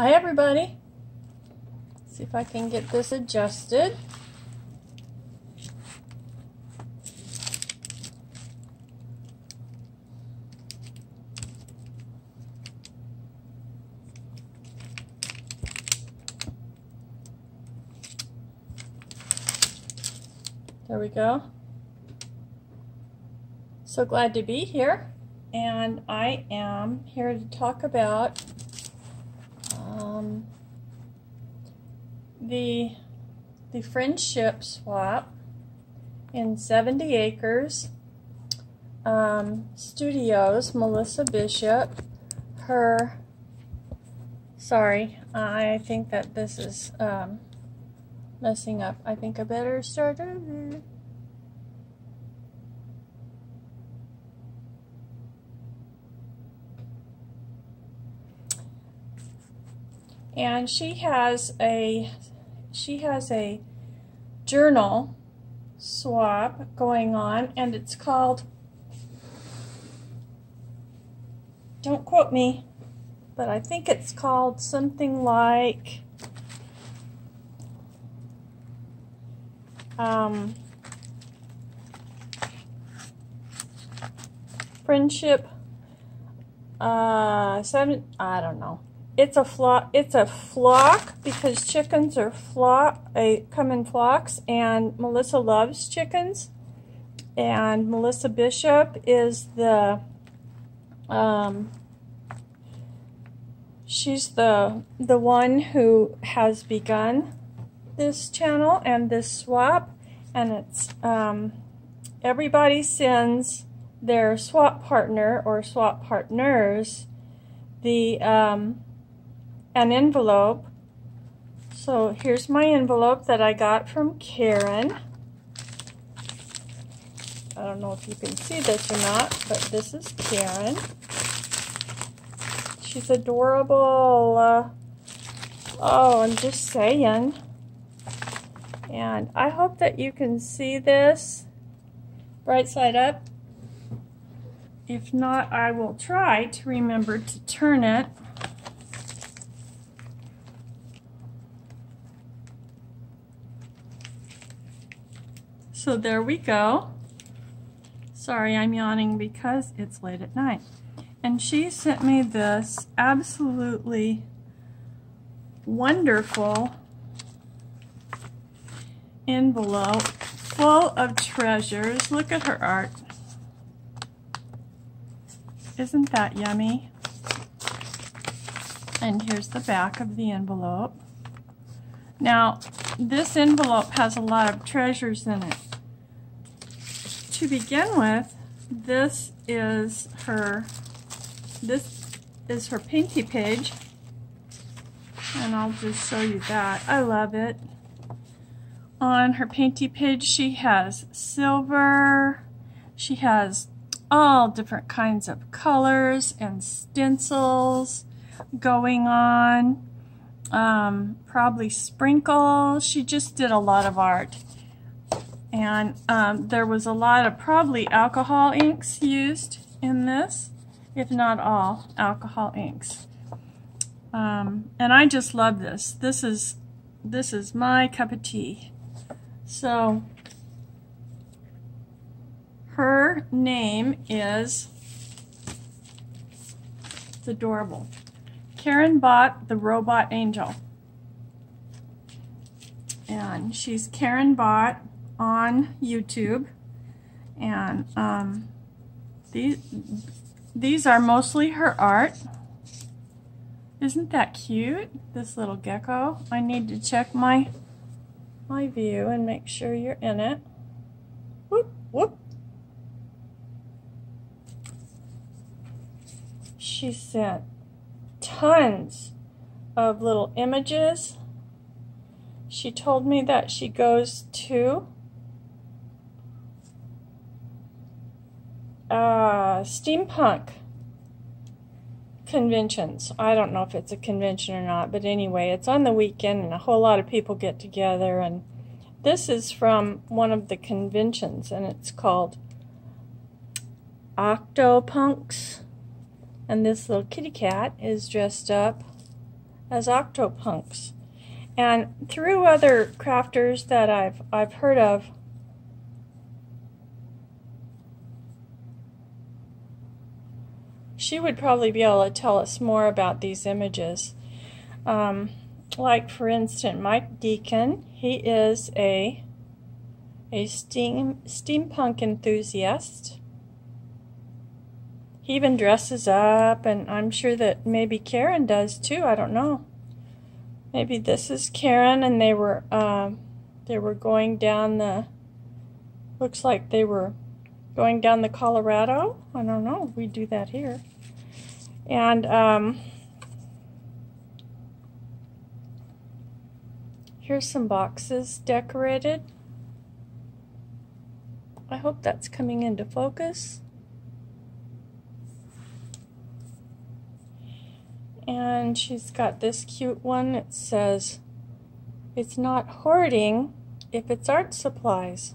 Hi everybody. See if I can get this adjusted. There we go. So glad to be here. And I am here to talk about um, the, the friendship swap in 70 Acres um, Studios, Melissa Bishop. Her, sorry, I think that this is um, messing up. I think I better start over. And she has a she has a journal swap going on and it's called don't quote me but I think it's called something like um, friendship uh seven I don't know it's a flock it's a flock because chickens are flock they come in flocks and Melissa loves chickens. And Melissa Bishop is the um, she's the the one who has begun this channel and this swap. And it's um, everybody sends their swap partner or swap partners the um, an envelope. So here's my envelope that I got from Karen. I don't know if you can see this or not but this is Karen. She's adorable. Oh I'm just saying. And I hope that you can see this right side up. If not, I will try to remember to turn it. So there we go. Sorry, I'm yawning because it's late at night. And she sent me this absolutely wonderful envelope full of treasures. Look at her art. Isn't that yummy? And here's the back of the envelope. Now, this envelope has a lot of treasures in it. To begin with, this is her this is her painty page. And I'll just show you that. I love it. On her painty page she has silver. She has all different kinds of colors and stencils going on. Um, probably sprinkles. She just did a lot of art and um, there was a lot of probably alcohol inks used in this if not all alcohol inks um, and I just love this this is this is my cup of tea so her name is, it's adorable. Kerinbot the Robot Angel. And she's Kerinbot on YouTube. And um, these, these are mostly her art. Isn't that cute? This little gecko. I need to check my my view and make sure you're in it. Whoop, whoop. She sent tons of little images. She told me that she goes to uh, steampunk conventions. I don't know if it's a convention or not, but anyway, it's on the weekend and a whole lot of people get together. And this is from one of the conventions, and it's called Octopunks. And this little kitty cat is dressed up as Octopunks. And through other crafters that I've I've heard of, she would probably be able to tell us more about these images. Um, like for instance, Mike Deacon, he is a a steam steampunk enthusiast. He even dresses up, and I'm sure that maybe Karen does too. I don't know. Maybe this is Karen, and they were uh, they were going down the. Looks like they were going down the Colorado. I don't know. We do that here, and um, here's some boxes decorated. I hope that's coming into focus. And she's got this cute one. It says, it's not hoarding if it's art supplies.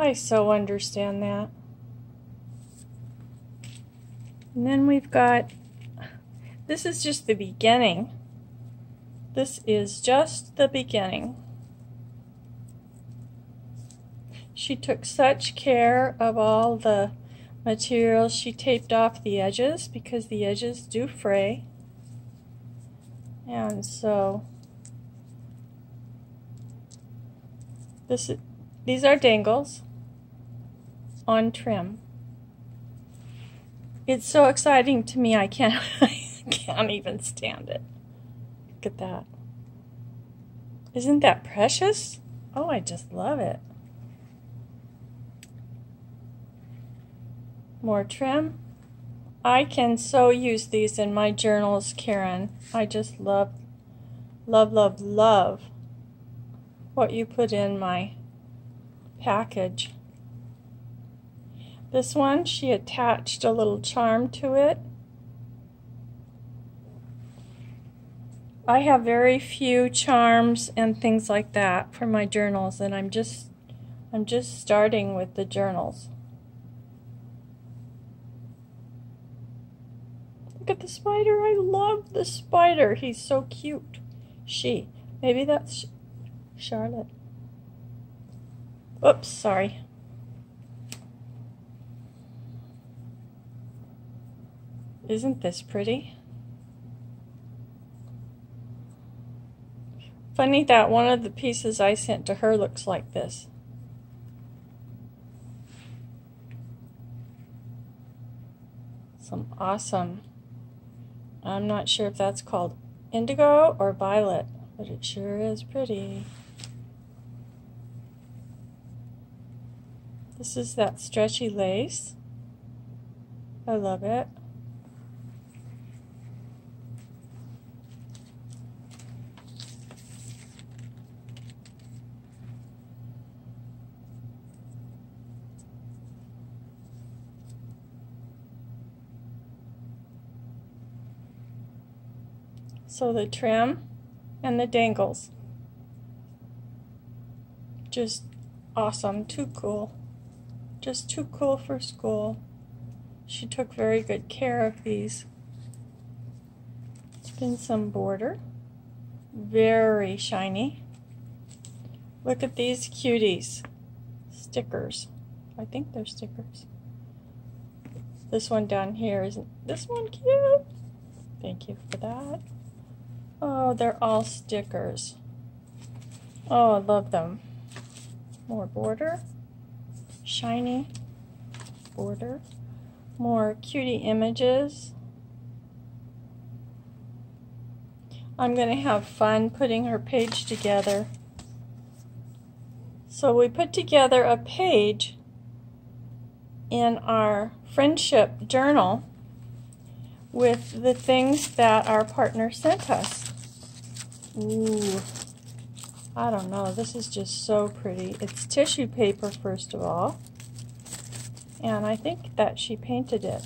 I so understand that. And then we've got, this is just the beginning. This is just the beginning. She took such care of all the materials. She taped off the edges because the edges do fray. And so this is, these are dangles on trim. It's so exciting to me I can't I can't even stand it. Look at that. Isn't that precious? Oh, I just love it. More trim. I can so use these in my journals, Karen. I just love, love, love, love what you put in my package. This one, she attached a little charm to it. I have very few charms and things like that for my journals, and I'm just, I'm just starting with the journals. Look at the spider. I love the spider. He's so cute. She. Maybe that's Charlotte. Oops, sorry. Isn't this pretty? Funny that one of the pieces I sent to her looks like this. Some awesome I'm not sure if that's called indigo or violet, but it sure is pretty. This is that stretchy lace. I love it. So the trim and the dangles. Just awesome, too cool. Just too cool for school. She took very good care of these. It's been some border. Very shiny. Look at these cuties. Stickers. I think they're stickers. This one down here, isn't this one cute? Thank you for that. Oh, they're all stickers. Oh, I love them. More border. Shiny border. More cutie images. I'm going to have fun putting her page together. So we put together a page in our friendship journal with the things that our partner sent us. Ooh, I don't know. This is just so pretty. It's tissue paper, first of all. And I think that she painted it.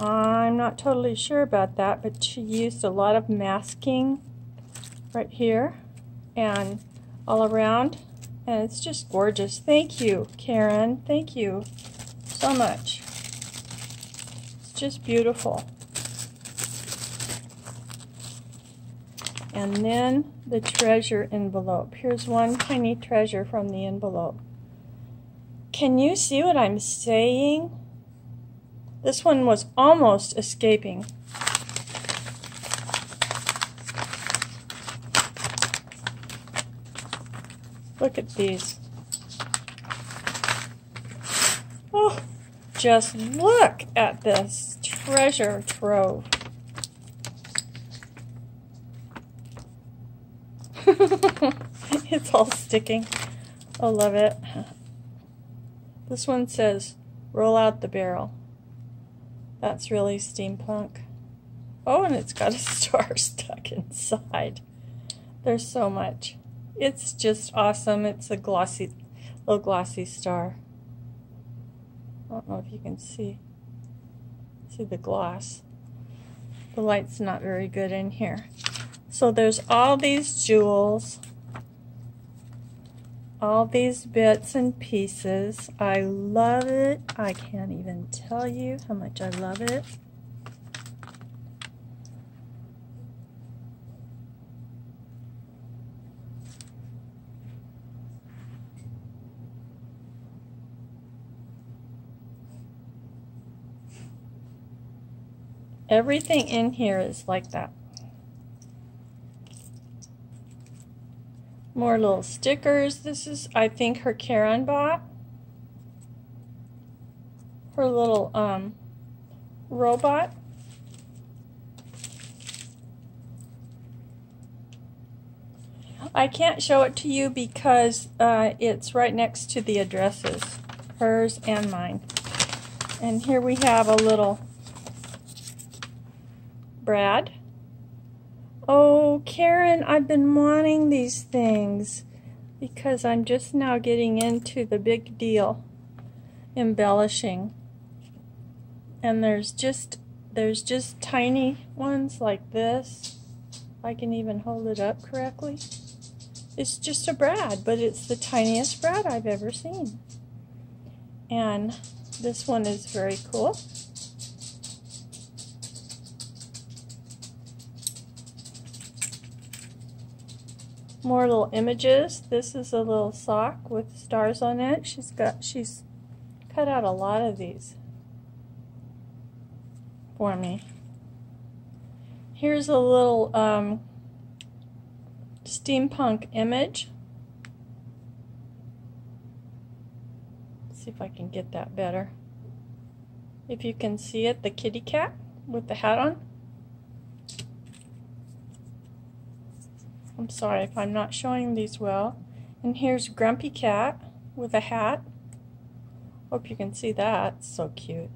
I'm not totally sure about that, but she used a lot of masking right here and all around. And it's just gorgeous. Thank you, Karen. Thank you so much. It's just beautiful. And then the treasure envelope. Here's one tiny treasure from the envelope. Can you see what I'm saying? This one was almost escaping. Look at these. Oh, just look at this treasure trove. it's all sticking. I love it. This one says, roll out the barrel. That's really steampunk. Oh, and it's got a star stuck inside. There's so much. It's just awesome. It's a glossy, little glossy star. I don't know if you can see, see the gloss. The light's not very good in here. So there's all these jewels, all these bits and pieces. I love it. I can't even tell you how much I love it. Everything in here is like that. More little stickers. This is, I think, her Kerinbot. Her little um, robot. I can't show it to you because uh, it's right next to the addresses, hers and mine. And here we have a little Brad. Oh, Karen, I've been wanting these things because I'm just now getting into the big deal embellishing. And there's just there's just tiny ones like this. I can even hold it up correctly. It's just a brad, but it's the tiniest brad I've ever seen. And this one is very cool. More little images. This is a little sock with stars on it. She's got she's cut out a lot of these for me. Here's a little um, steampunk image. Let's see if I can get that better. If you can see it, the kitty cat with the hat on. I'm sorry if I'm not showing these well. And here's Grumpy Cat with a hat. Hope you can see that. So cute.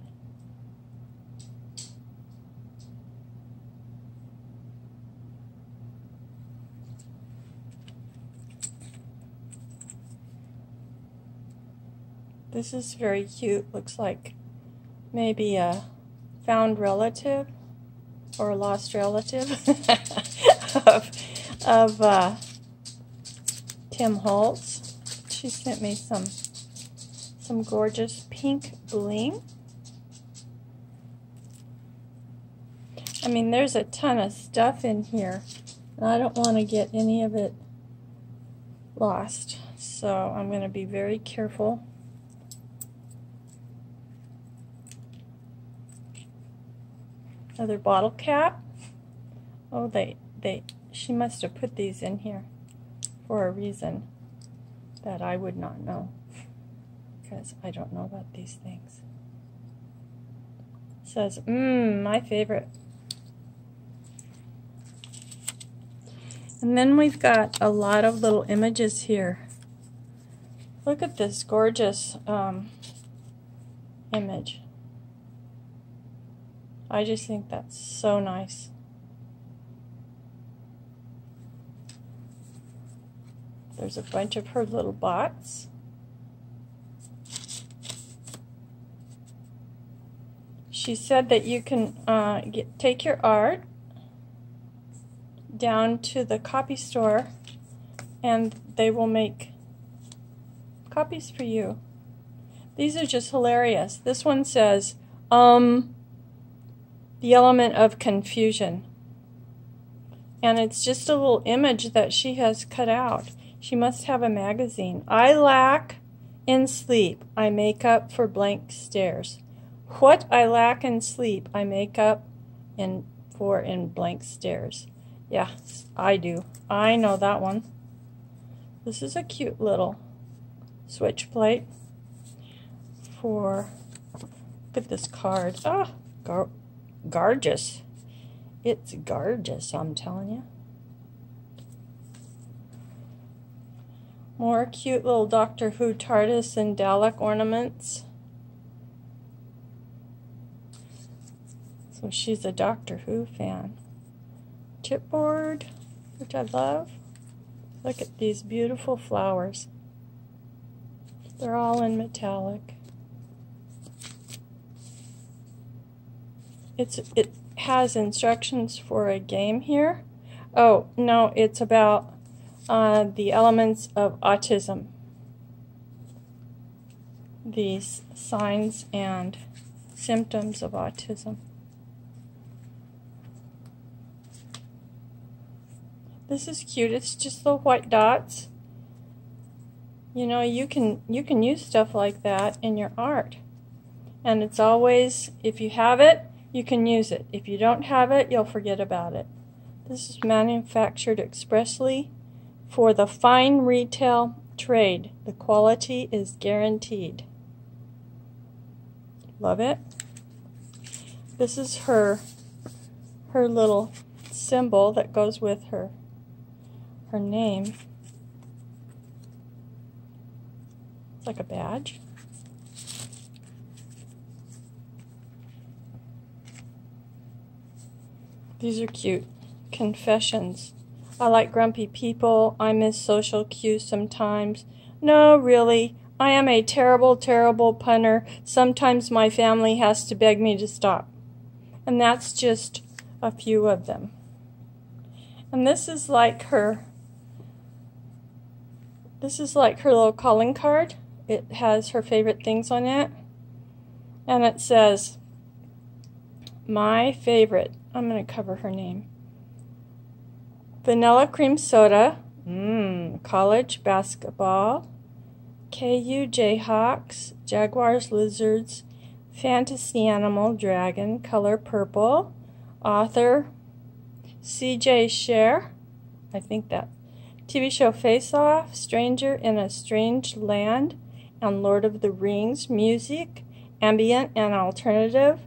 This is very cute. Looks like maybe a found relative or a lost relative of of uh, Tim Holtz. She sent me some some gorgeous pink bling. I mean, there's a ton of stuff in here, and I don't want to get any of it lost. So I'm going to be very careful. Another bottle cap. Oh, they, they she must have put these in here for a reason that I would not know because I don't know about these things. It says, mmm, my favorite. And then we've got a lot of little images here. Look at this gorgeous um, image. I just think that's so nice. There's a bunch of her little bots. She said that you can uh, get, take your art down to the copy store and they will make copies for you. These are just hilarious. This one says, um, the element of confusion. And it's just a little image that she has cut out. She must have a magazine. I lack in sleep. I make up for blank stares. What I lack in sleep, I make up in for in blank stares. Yeah, I do. I know that one. This is a cute little switch plate for, look at this card. Ah, gar gorgeous. It's gorgeous, I'm telling you. More cute little Doctor Who TARDIS and Dalek ornaments. So she's a Doctor Who fan. Chipboard, which I love. Look at these beautiful flowers. They're all in metallic. It's it has instructions for a game here. Oh, no, it's about uh, the elements of autism. These signs and symptoms of autism. This is cute. It's just the white dots. You know, you can you can use stuff like that in your art. And it's always if you have it, you can use it. If you don't have it, you'll forget about it. This is manufactured expressly for the fine retail trade. The quality is guaranteed. Love it. This is her her little symbol that goes with her her name. It's like a badge. These are cute. Confessions. I like grumpy people. I miss social cues sometimes. No, really. I am a terrible, terrible punter. Sometimes my family has to beg me to stop. And that's just a few of them. And this is like her this is like her little calling card. It has her favorite things on it. And it says, My favorite. I'm going to cover her name. Vanilla cream soda. Mmm. College basketball. KU Jayhawks. Jaguars Lizards. Fantasy animal dragon. Color purple. Author CJ Cherryh. I think that TV show Face Off, Stranger in a Strange Land, and Lord of the Rings, music, ambient and alternative,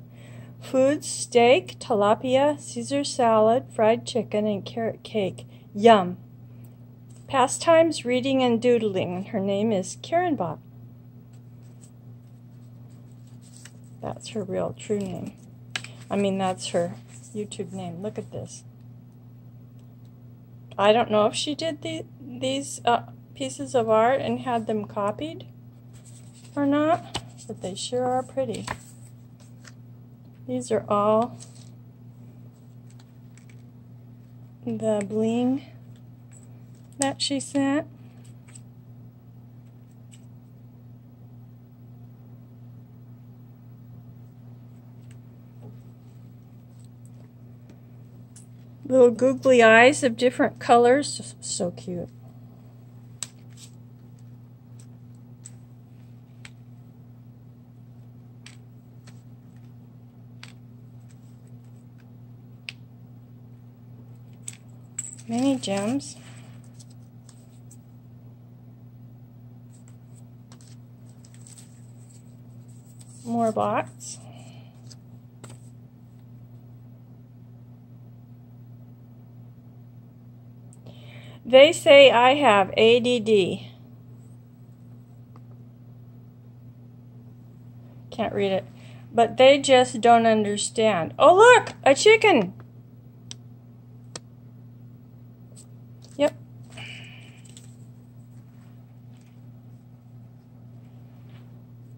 foods, steak, tilapia, Caesar salad, fried chicken, and carrot cake. Yum. Pastimes, reading and doodling. Her name is Kerinbot. That's her real true name. I mean, that's her YouTube name. Look at this. I don't know if she did the, these uh, pieces of art and had them copied or not, but they sure are pretty. These are all the bling that she sent. Little googly eyes of different colors. So cute. Gems. More bots. They say I have ADD. Can't read it. But they just don't understand. Oh, look! A chicken!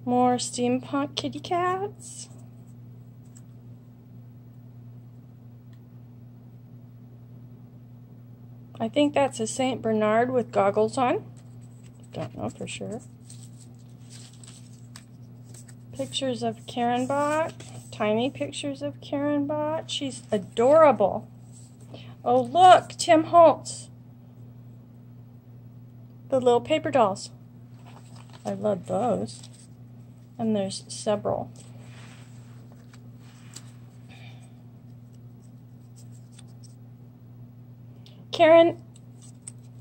More steampunk kitty cats. I think that's a St. Bernard with goggles on. Don't know for sure. Pictures of Kerinbot. Tiny pictures of Kerinbot. She's adorable. Oh, look, Tim Holtz. The little paper dolls. I love those. And there's several. Karen,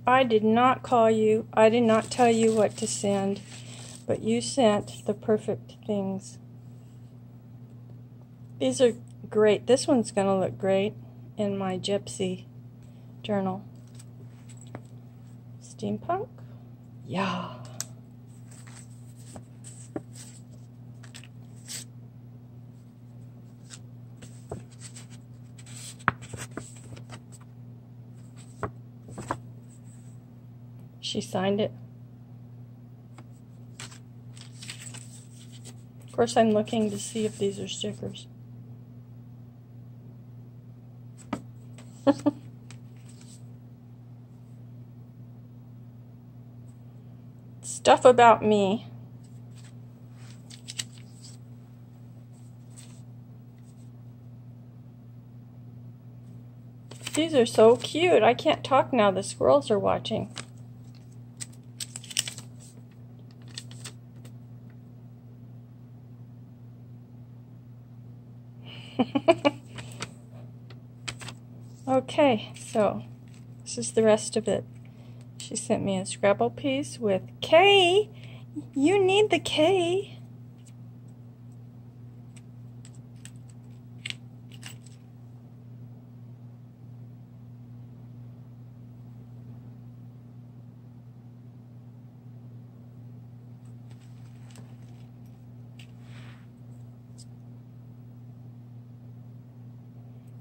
I did not call you. I did not tell you what to send, but you sent the perfect things. These are great. This one's going to look great in my gypsy journal. Steampunk? Yeah. She signed it. Of course, I'm looking to see if these are stickers. Stuff about me. These are so cute. I can't talk now. The squirrels are watching. Okay, so this is the rest of it. She sent me a Scrabble piece with K. You need the K.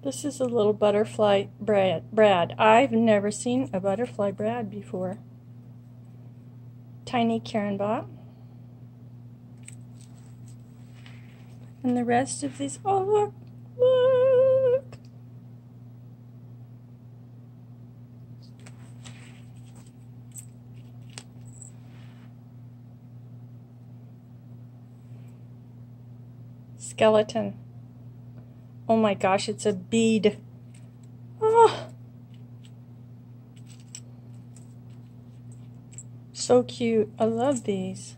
This is a little butterfly brad. Brad. I've never seen a butterfly brad before. Tiny Kerinbot. And the rest of these, oh look, look. Skeleton. Oh my gosh, it's a bead. Oh. So cute. I love these.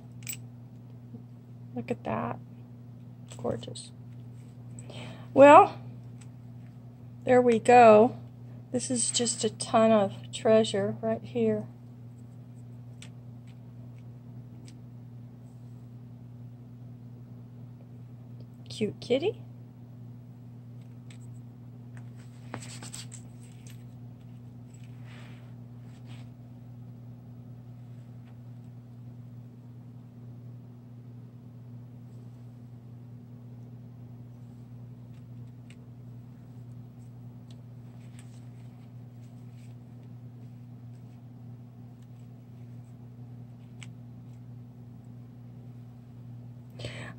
Look at that. Gorgeous. Well, there we go. This is just a ton of treasure right here. Cute kitty.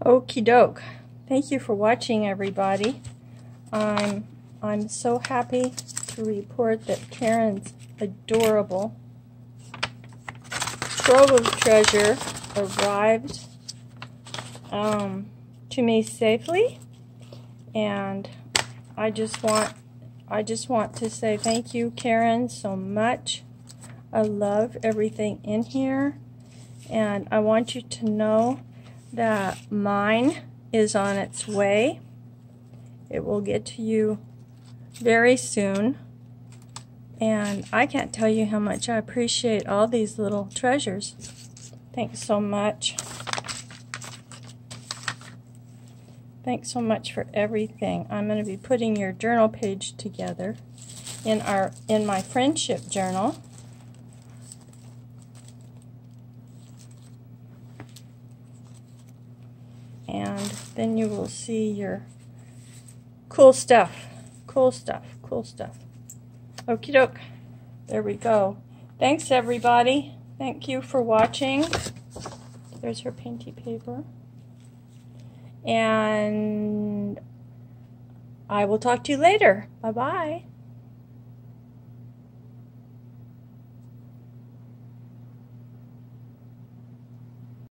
Okie doke. Thank you for watching, everybody. I'm I'm so happy to report that Karen's adorable trove of treasure arrived um, to me safely, and I just want I just want to say thank you, Karen, so much. I love everything in here, and I want you to know that mine is on its way. It will get to you very soon. And I can't tell you how much I appreciate all these little treasures. Thanks so much. Thanks so much for everything. I'm going to be putting your journal page together in our in my friendship journal. and then you will see your cool stuff. Cool stuff. Cool stuff. Okie doke. There we go. Thanks, everybody. Thank you for watching. There's her painty paper. And I will talk to you later. Bye-bye.